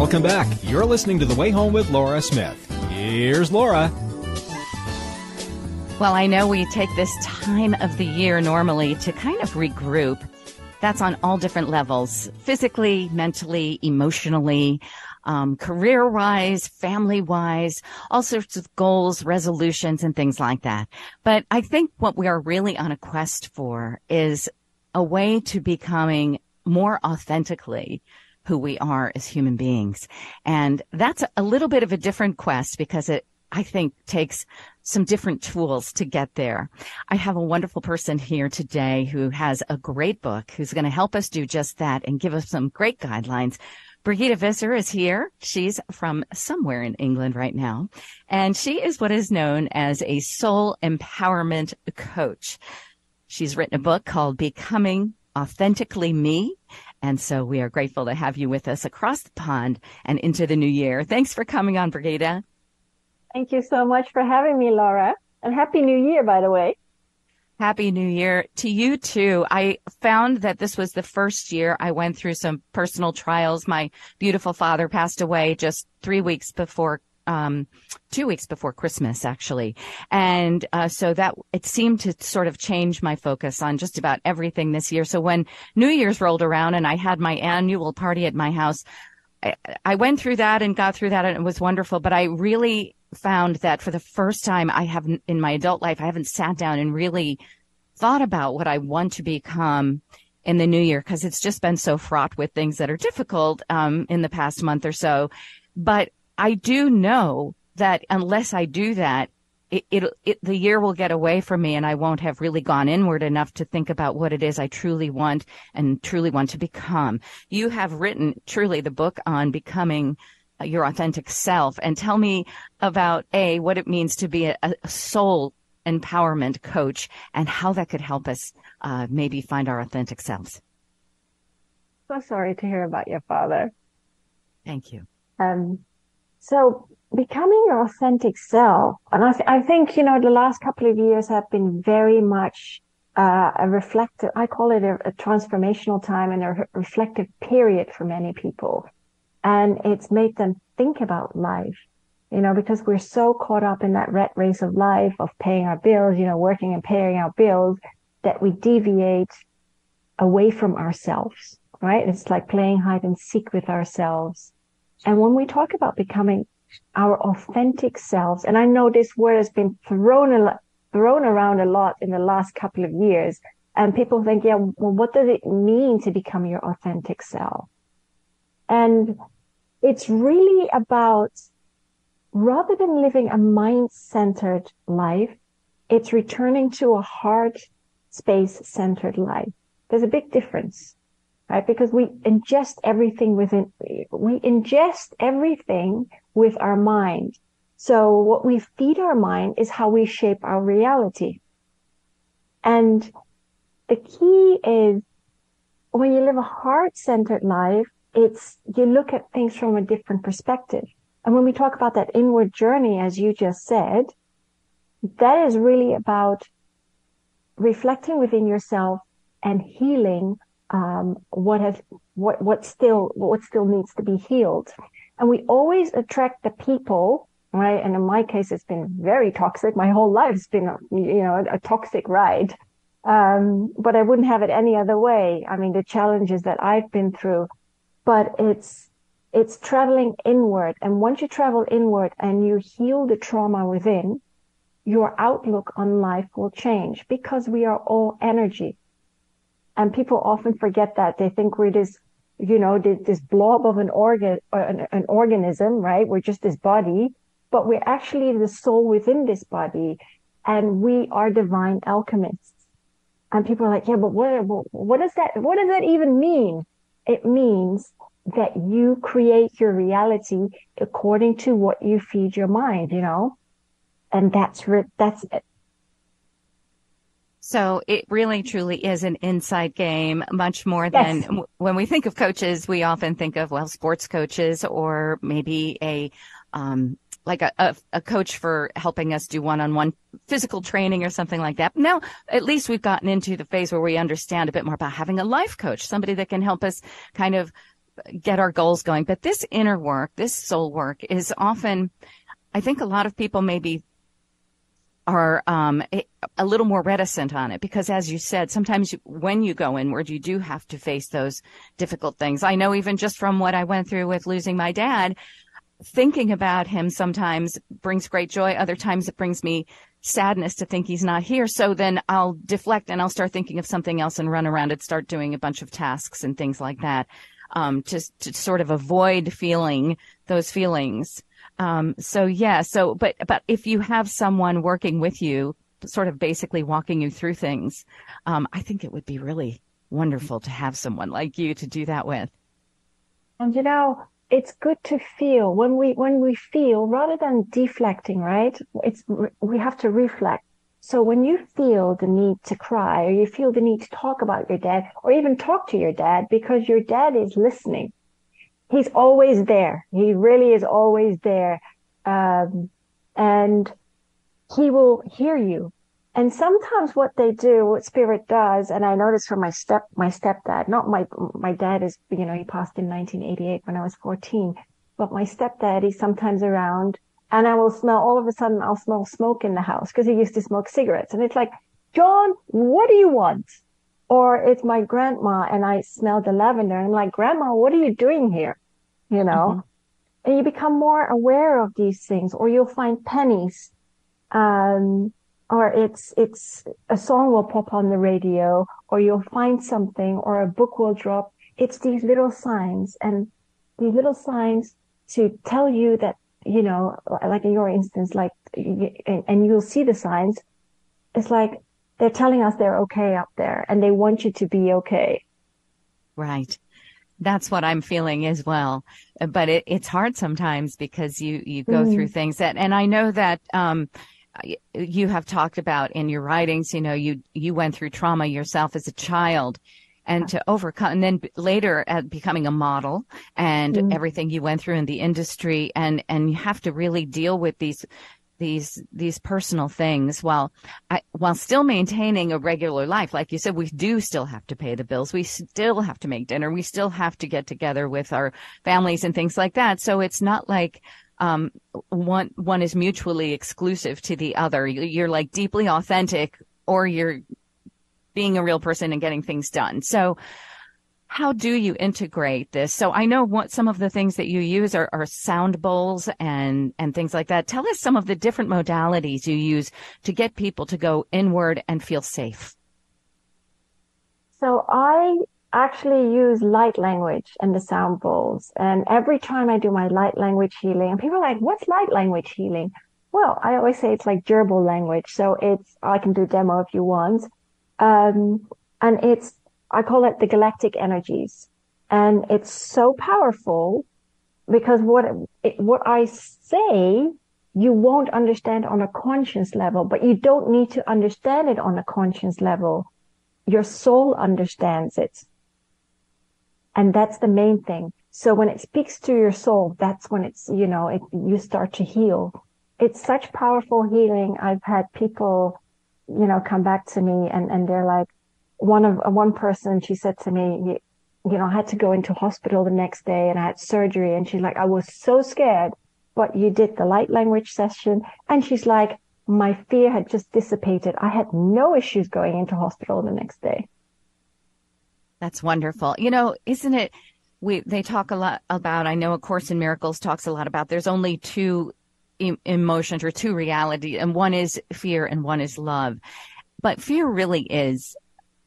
Welcome back. You're listening to The Way Home with Laura Smith. Here's Laura. Well, I know we take this time of the year normally to kind of regroup. That's on all different levels physically, mentally, emotionally, um, career wise, family wise, all sorts of goals, resolutions, and things like that. But I think what we are really on a quest for is a way to becoming more authentically who we are as human beings. And that's a little bit of a different quest because it, I think, takes some different tools to get there. I have a wonderful person here today who has a great book who's going to help us do just that and give us some great guidelines. Brigitte Visser is here. She's from somewhere in England right now, and she is what is known as a soul empowerment coach. She's written a book called Becoming Authentically Me. And so we are grateful to have you with us across the pond and into the new year. Thanks for coming on, Brigitte. Thank you so much for having me, Laura. And Happy New Year, by the way. Happy New Year to you too. I found that this was the first year I went through some personal trials. My beautiful father passed away just three weeks before um, two weeks before Christmas, actually. And uh, so that it seemed to sort of change my focus on just about everything this year. So when New Year's rolled around and I had my annual party at my house, I, I went through that and got through that and it was wonderful. But I really found that for the first time I have in my adult life, I haven't sat down and really thought about what I want to become in the new year because it's just been so fraught with things that are difficult um, in the past month or so. But I do know that unless I do that, it, it, it, the year will get away from me and I won't have really gone inward enough to think about what it is I truly want and truly want to become. You have written truly the book on becoming your authentic self and tell me about a, what it means to be a, a soul empowerment coach and how that could help us uh, maybe find our authentic selves. So sorry to hear about your father. Thank you. Um, so becoming your authentic self, and I, th- I think, you know, the last couple of years have been very much uh, a reflective, I call it a, a transformational time and a re- reflective period for many people. And it's made them think about life, you know, because we're so caught up in that rat race of life, of paying our bills, you know, working and paying our bills, that we deviate away from ourselves, right? It's like playing hide and seek with ourselves and when we talk about becoming our authentic selves, and I know this word has been thrown a lot, thrown around a lot in the last couple of years, and people think, yeah, well, what does it mean to become your authentic self? And it's really about rather than living a mind centered life, it's returning to a heart space centered life. There's a big difference right? Because we ingest everything within, we ingest everything with our mind. So what we feed our mind is how we shape our reality. And the key is when you live a heart centered life, it's, you look at things from a different perspective. And when we talk about that inward journey, as you just said, that is really about reflecting within yourself and healing um, what has what what still what still needs to be healed. And we always attract the people right? And in my case it's been very toxic. My whole life's been you know a, toxic ride. Um, but i wouldn't have it any other way. I mean the challenges that i've been through but it's it's traveling inward. And once you travel inward and you heal the trauma within your outlook on life will change because we are all energy and people often forget that. They think we're this, you know, this blob of an organ, uh, an, an organism, right? We're just this body, but we're actually the soul within this body. And we are divine alchemists. And people are like, yeah, but what, what does that, what does that even mean? It means that you create your reality according to what you feed your mind, you know? And that's, that's, so it really truly is an inside game, much more than yes. when we think of coaches, we often think of, well, sports coaches or maybe a, um, like a, a, a, coach for helping us do one-on-one physical training or something like that. Now, at least we've gotten into the phase where we understand a bit more about having a life coach, somebody that can help us kind of get our goals going. But this inner work, this soul work is often, I think a lot of people maybe are um, a, little more reticent on it because, as you said, sometimes when you go inward, you do have to face those difficult things. I know even just from what I went through with losing my dad, thinking about him sometimes brings great joy. Other times it brings me sadness to think he's not here. So then I'll deflect and I'll start thinking of something else and run around and start doing a bunch of tasks and things like that. Um, just to sort of avoid feeling those feelings. Um, so yeah, so, but, but if you have someone working with you, sort of basically walking you through things, um, I think it would be really wonderful to have someone like you to do that with. And you know, it's good to feel when we when we feel rather than deflecting right it's we have to reflect so when you feel the need to cry or you feel the need to talk about your dad or even talk to your dad because your dad is listening he's always there he really is always there um, and he will hear you and sometimes what they do, what spirit does, and I noticed from my step, my stepdad, not my, my dad is, you know, he passed in 1988 when I was 14, but my stepdad, he's sometimes around and I will smell, all of a sudden I'll smell smoke in the house because he used to smoke cigarettes. And it's like, John, what do you want? Or it's my grandma and I smell the lavender and I'm like, grandma, what are you doing here? You know, mm-hmm. and you become more aware of these things or you'll find pennies. Um, or it's it's a song will pop on the radio or you'll find something or a book will drop it's these little signs and these little signs to tell you that you know like in your instance like and you'll see the signs it's like they're telling us they're okay up there and they want you to be okay right that's what I'm feeling as well. But it, it's hard sometimes because you, you go mm. through things that, and I know that, um, you have talked about in your writings, you know, you, you went through trauma yourself as a child and to overcome, and then later at becoming a model and mm everything you went through in the industry and, and you have to really deal with these, these, these personal things while, I, while still maintaining a regular life. Like you said, we do still have to pay the bills. We still have to make dinner. We still have to get together with our families and things like that. So it's not like, um, one one is mutually exclusive to the other. You're like deeply authentic, or you're being a real person and getting things done. So, how do you integrate this? So, I know what some of the things that you use are, are sound bowls and and things like that. Tell us some of the different modalities you use to get people to go inward and feel safe. So, I actually use light language and the sound bowls. And every time I do my light language healing, and people are like, what's light language healing? Well, I always say it's like gerbil language. So it's, I can do demo if you want. Um, and it's, I call it the galactic energies. And it's so powerful because what, it, what I say, you won't understand on a conscious level, but you don't need to understand it on a conscious level. Your soul understands it. And that's the main thing. So when it speaks to your soul, that's when it's, you know, it, you start to heal. It's such powerful healing. I've had people, you know, come back to me and, and they're like, one of, one person, she said to me, you know, I had to go into hospital the next day and I had surgery. And she's like, I was so scared, but you did the light language session. And she's like, my fear had just dissipated. I had no issues going into hospital the next day. That's wonderful. You know, isn't it? We they talk a lot about. I know A Course in Miracles talks a lot about. There's only two emotions or two reality, and one is fear and one is love. But fear really is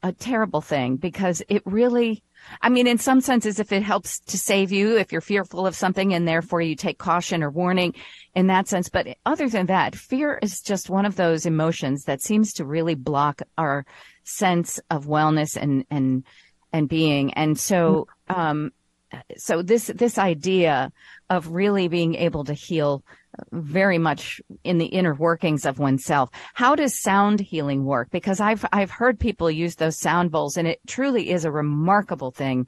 a terrible thing because it really. I mean, in some senses, if it helps to save you, if you're fearful of something and therefore you take caution or warning in that sense. But other than that, fear is just one of those emotions that seems to really block our sense of wellness and, and and being. And so, um, so this, this idea of really being able to heal very much in the inner workings of oneself. How does sound healing work? Because I've, I've heard people use those sound bowls and it truly is a remarkable thing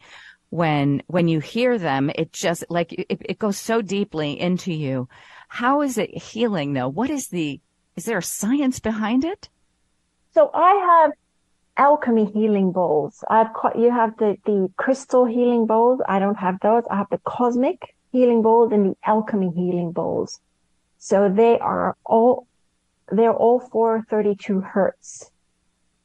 when, when you hear them. It just like, it, it goes so deeply into you. How is it healing though? What is the, is there a science behind it? So I have alchemy healing bowls. I've you have the, the crystal healing bowls. I don't have those. I have the cosmic healing bowls and the alchemy healing bowls. So they are all, they're all 432 hertz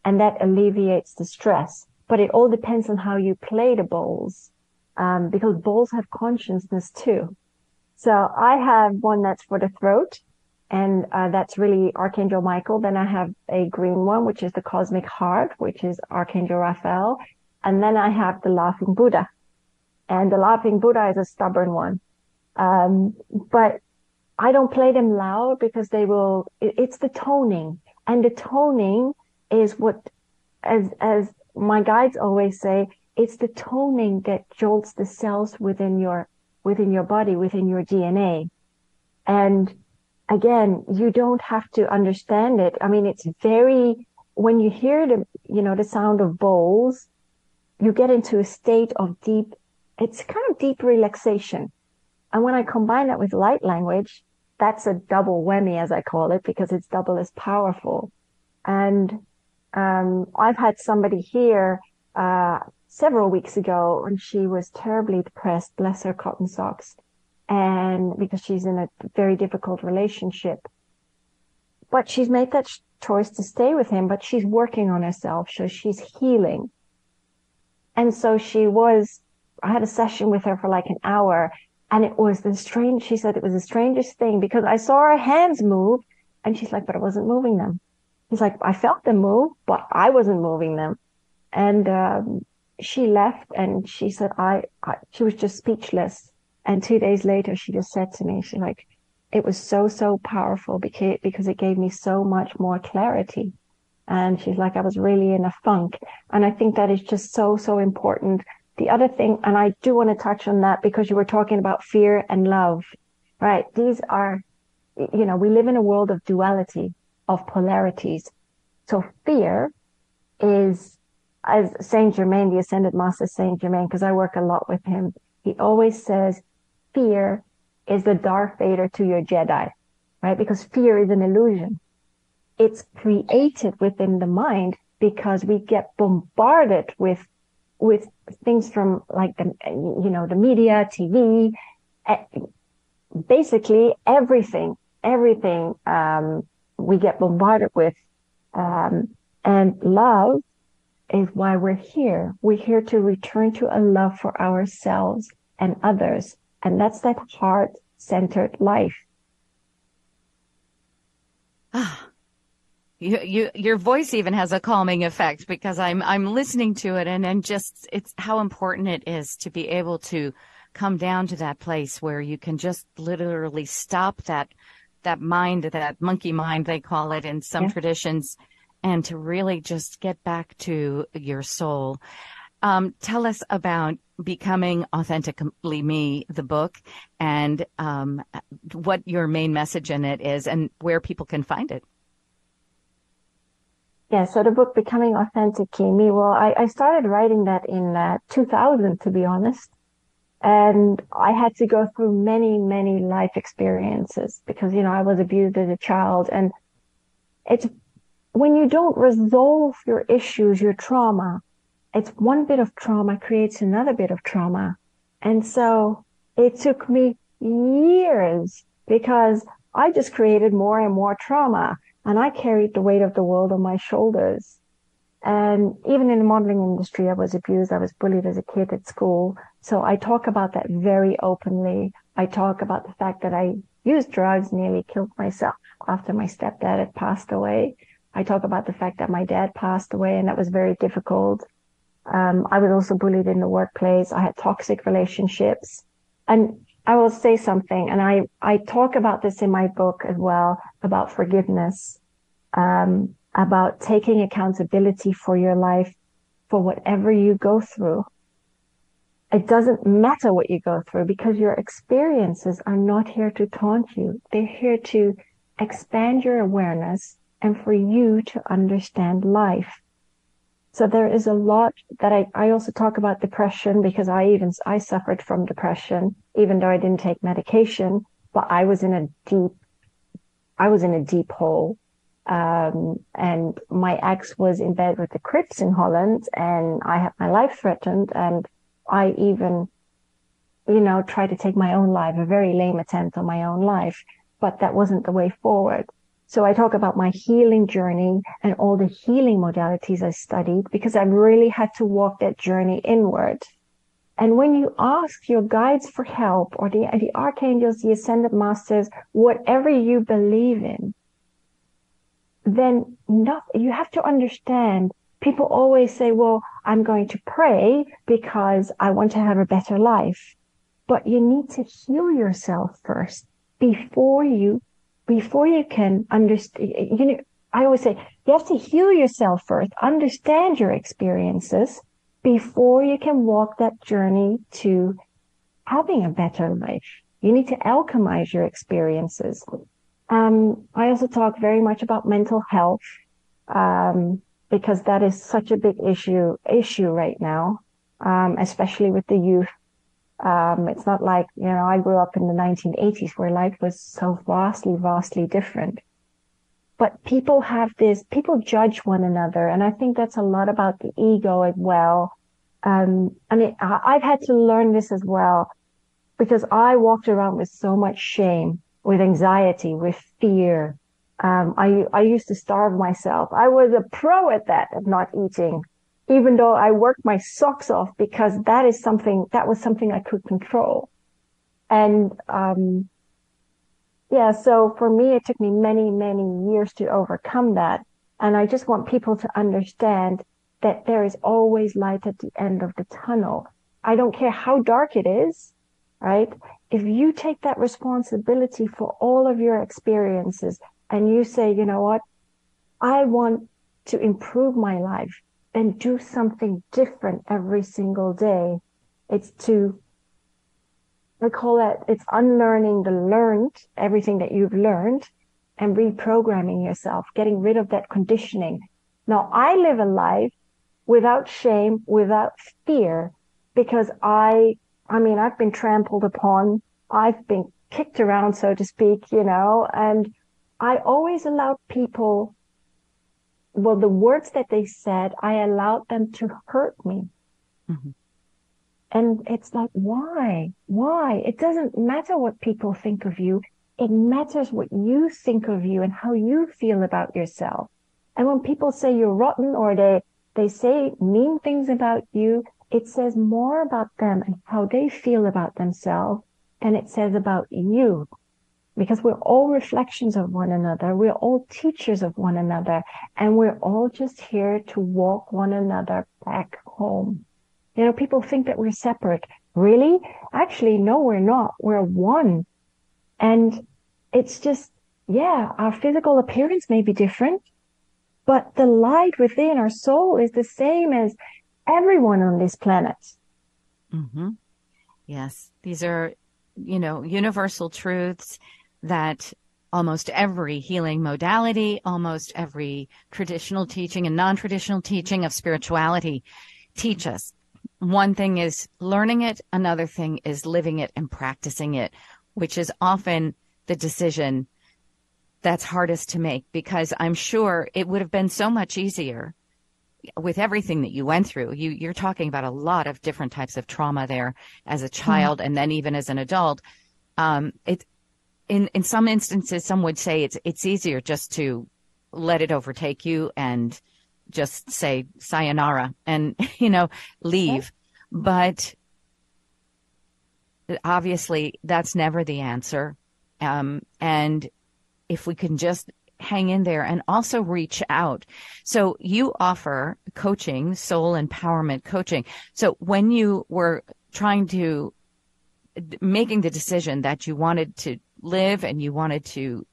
and that alleviates the stress. But it all depends on how you play the bowls, um, because bowls have consciousness too. So I have one that's for the throat and uh, that's really Archangel Michael. Then I have a green one, which is the Cosmic Heart, which is Archangel Raphael. And then I have the Laughing Buddha. And the Laughing Buddha is a stubborn one. Um, but I don't play them loud because they will, it, it's the toning. And the toning is what, as, as my guides always say, it's the toning that jolts the cells within your, within your body, within your DNA. And again, you don't have to understand it. I mean, it's very, when you hear the, you know, the sound of bowls, you get into a state of deep, it's kind of deep relaxation. And when I combine that with light language, that's a double whammy, as I call it, because it's double as powerful. And, um, I've had somebody here, uh, several weeks ago and she was terribly depressed, bless her cotton socks and because she's in a very difficult relationship. But she's made that choice to stay with him, but she's working on herself. So she's healing. And so she was, I had a session with her for like an hour and it was the strange, she said it was the strangest thing because I saw her hands move and she's like, but I wasn't moving them. He's like, I felt them move, but I wasn't moving them. And, um, she left and she said, I, I, she was just speechless and two days later, she just said to me, she's like, it was so, so powerful because, because it gave me so much more clarity. And she's like, I was really in a funk. And I think that is just so, so important. The other thing, and I do want to touch on that because you were talking about fear and love, right? These are, you know, we live in a world of duality, of polarities. So fear is, as Saint Germain, the Ascended Master Saint Germain, because I work a lot with him, he always says fear is the Darth Vader to your Jedi, right? Because fear is an illusion. It's created within the mind because we get bombarded with, with things from like the, you know, the media, TV, basically everything, everything, um, we get bombarded with. Um, and love is why we're here. We're here to return to a love for ourselves and others and that's that heart centered life. Ah, you, you, your voice even has a calming effect because I'm, I'm listening to it and, and just, it's how important it is to be able to come down to that place where you can just literally stop that, that mind, that monkey mind, they call it in some yeah. traditions, and to really just get back to your soul. Um, tell us about becoming authentically me, the book, and um, what your main message in it is, and where people can find it. Yeah, so the book Becoming Authentically Me, well, I, I started writing that in uh, 2000, to be honest. And I had to go through many, many life experiences because, you know, I was abused as a child. And it's when you don't resolve your issues, your trauma, it's one bit of trauma creates another bit of trauma. And so it took me years because I just created more and more trauma and I carried the weight of the world on my shoulders. And even in the modeling industry, I was abused. I was bullied as a kid at school. So I talk about that very openly. I talk about the fact that I used drugs, nearly killed myself after my stepdad had passed away. I talk about the fact that my dad passed away and that was very difficult. Um, I was also bullied in the workplace. I had toxic relationships. And I will say something, and I, I talk about this in my book as well about forgiveness, um, about taking accountability for your life, for whatever you go through. It doesn't matter what you go through because your experiences are not here to taunt you. They're here to expand your awareness and for you to understand life. So there is a lot that I, I also talk about depression because I even, I suffered from depression, even though I didn't take medication, but I was in a deep, I was in a deep hole. Um, and my ex was in bed with the Crips in Holland and I had my life threatened and I even, you know, tried to take my own life, a very lame attempt on my own life, but that wasn't the way forward. So I talk about my healing journey and all the healing modalities I studied because I've really had to walk that journey inward. And when you ask your guides for help or the, the archangels, the ascended masters, whatever you believe in, then not, you have to understand people always say, well, I'm going to pray because I want to have a better life. But you need to heal yourself first before you before you can understand, you know, I always say you have to heal yourself first, understand your experiences before you can walk that journey to having a better life. You need to alchemize your experiences. Um, I also talk very much about mental health, um, because that is such a big issue, issue right now, um, especially with the youth um, it's not like, you know, I grew up in the 1980s where life was so vastly, vastly different. But people have this, people judge one another. And I think that's a lot about the ego as well. Um, I mean, I've had to learn this as well because I walked around with so much shame, with anxiety, with fear. Um, I, I used to starve myself. I was a pro at that, at not eating even though I worked my socks off because that is something, that was something I could control. And, um, yeah, so for me, it took me many, many years to overcome that. And I just want people to understand that there is always light at the end of the tunnel. I don't care how dark it is, right? If you take that responsibility for all of your experiences and you say, you know what? I want to improve my life and do something different every single day. It's to, I call it, it's unlearning the learned, everything that you've learned and reprogramming yourself, getting rid of that conditioning. Now I live a life without shame, without fear, because I, I mean, I've been trampled upon. I've been kicked around, so to speak, you know, and I always allowed people well, the words that they said, I allowed them to hurt me. Mm-hmm. And it's like, why? Why? It doesn't matter what people think of you. It matters what you think of you and how you feel about yourself. And when people say you're rotten or they, they say mean things about you, it says more about them and how they feel about themselves than it says about you because we're all reflections of one another. We're all teachers of one another and we're all just here to walk one another back home. You know, people think that we're separate. Really? Actually, no, we're not. We're one. And it's just, yeah, our physical appearance may be different, but the light within our soul is the same as everyone on this planet. Mm-hmm. Yes. These are, you know, universal truths that almost every healing modality, almost every traditional teaching and non-traditional teaching of spirituality teach us. One thing is learning it. Another thing is living it and practicing it, which is often the decision that's hardest to make because I'm sure it would have been so much easier with everything that you went through. You, you're talking about a lot of different types of trauma there as a child mm-hmm. and then even as an adult. Um, it, in in some instances, some would say it's it's easier just to let it overtake you and just say sayonara and you know leave. But obviously, that's never the answer. Um, and if we can just hang in there and also reach out. So you offer coaching, soul empowerment coaching. So when you were trying to making the decision that you wanted to live and you wanted to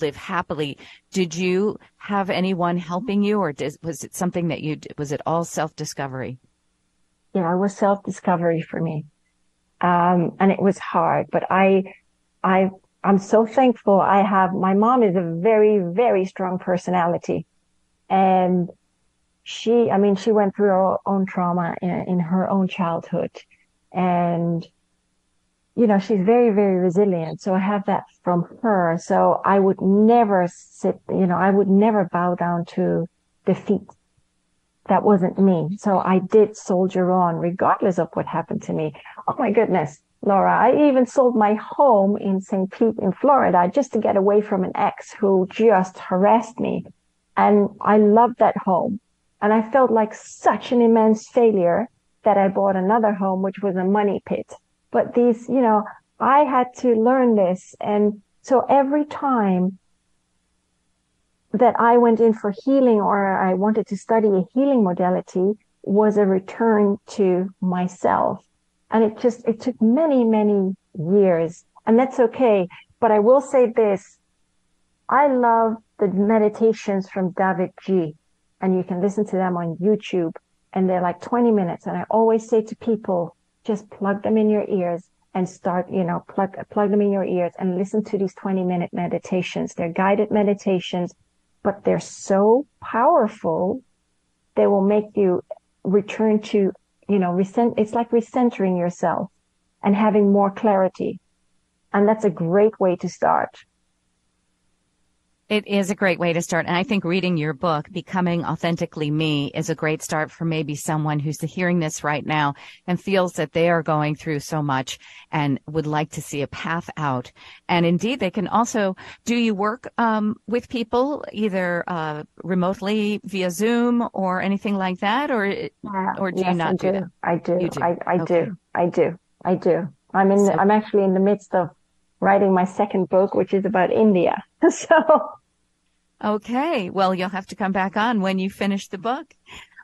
live happily. Did you have anyone helping you or did, was it something that you, was it all self discovery? Yeah, it was self discovery for me. Um, and it was hard, but I, I, I'm so thankful I have, my mom is a very, very strong personality and she, I mean, she went through her own trauma in, in her own childhood and you know, she's very, very resilient. So I have that from her. So I would never sit, you know, I would never bow down to defeat. That wasn't me. So I did soldier on regardless of what happened to me. Oh my goodness, Laura, I even sold my home in St. Pete in Florida just to get away from an ex who just harassed me. And I loved that home. And I felt like such an immense failure that I bought another home, which was a money pit. But these, you know, I had to learn this. And so every time that I went in for healing or I wanted to study a healing modality was a return to myself. And it just, it took many, many years and that's okay. But I will say this. I love the meditations from David G and you can listen to them on YouTube and they're like 20 minutes. And I always say to people, just plug them in your ears and start, you know, plug, plug them in your ears and listen to these 20 minute meditations. They're guided meditations, but they're so powerful. They will make you return to, you know, recent, it's like recentering yourself and having more clarity. And that's a great way to start. It is a great way to start. And I think reading your book, Becoming Authentically Me, is a great start for maybe someone who's hearing this right now and feels that they are going through so much and would like to see a path out. And indeed, they can also, do you work um, with people either uh, remotely via Zoom or anything like that? Or, or do yes, you not I do, do, that? I do. do. I, I okay. do. I do. I do. I'm in, so, I'm actually in the midst of writing my second book, which is about India. so Okay. Well, you'll have to come back on when you finish the book.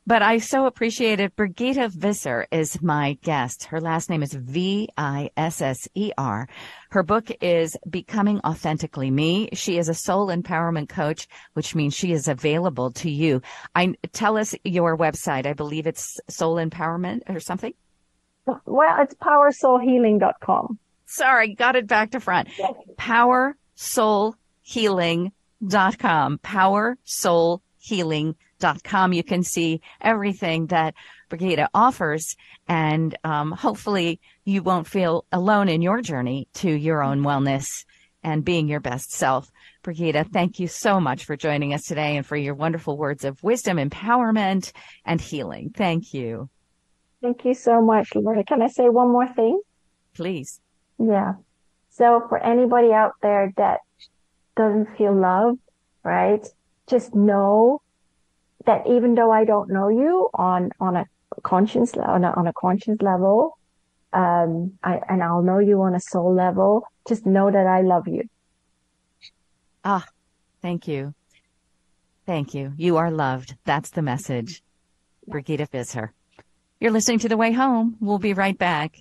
But I so appreciate it. Brigitte Visser is my guest. Her last name is V-I-S-S-E-R. Her book is Becoming Authentically Me. She is a soul empowerment coach, which means she is available to you. I tell us your website. I believe it's soul empowerment or something. Well, it's powersoulhealing.com. Sorry, got it back to front. Yes. Power Soul Healing dot com, powersoulhealing.com. You can see everything that Brigitte offers and um, hopefully you won't feel alone in your journey to your own wellness and being your best self. Brigida, thank you so much for joining us today and for your wonderful words of wisdom, empowerment, and healing. Thank you. Thank you so much, Laura. Can I say one more thing? Please. Yeah. So for anybody out there that doesn't feel loved, right? Just know that even though I don't know you on, on a conscience, on a, on a conscious level, um, I, and I'll know you on a soul level, just know that I love you. Ah, thank you. Thank you. You are loved. That's the message. Brigitte Visser. You're listening to The Way Home. We'll be right back.